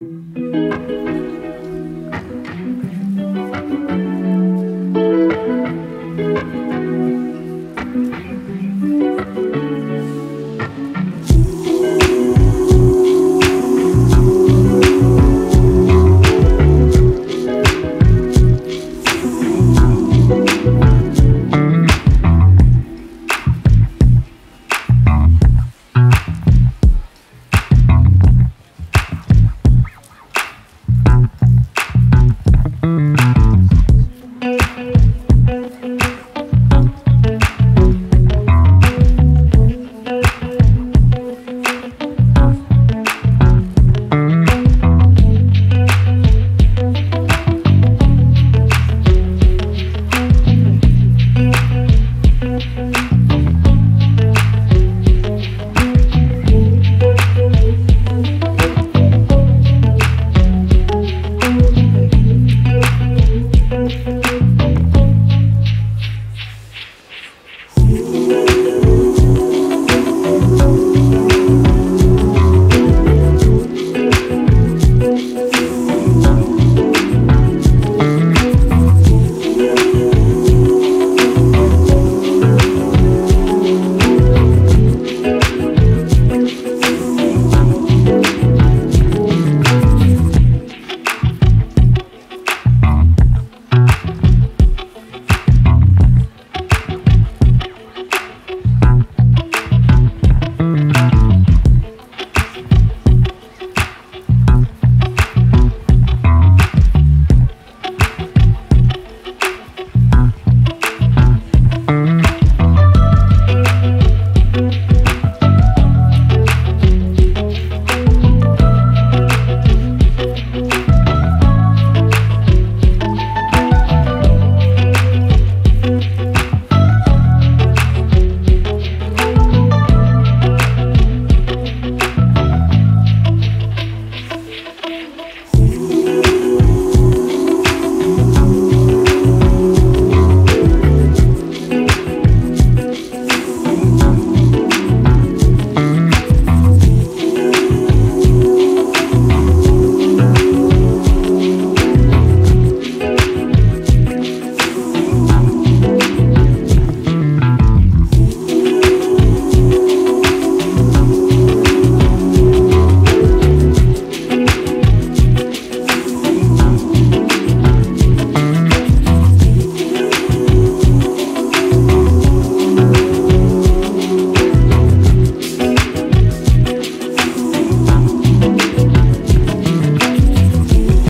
Música